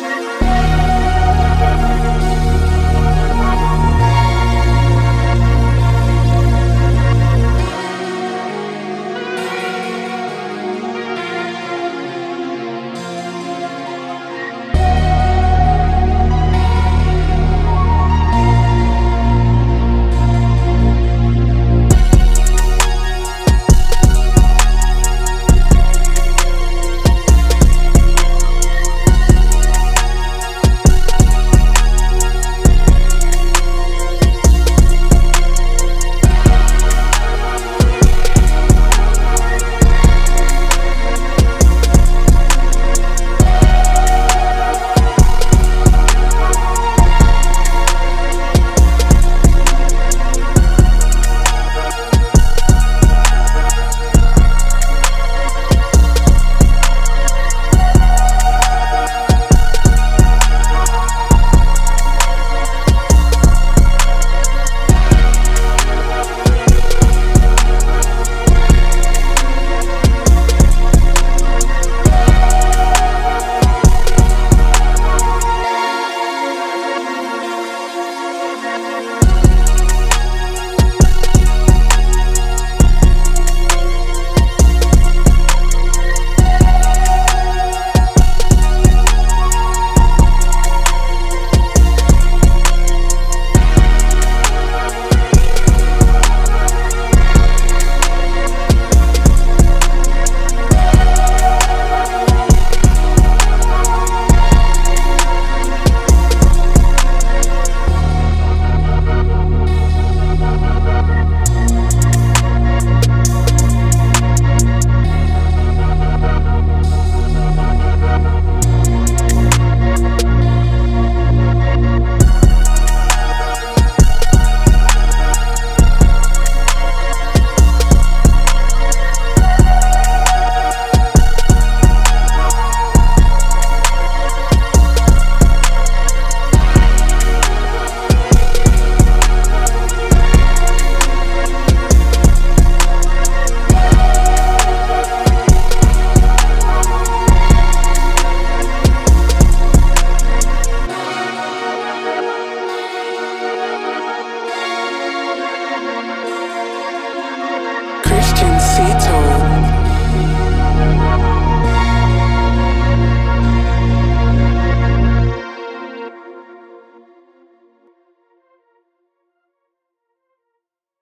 Bye.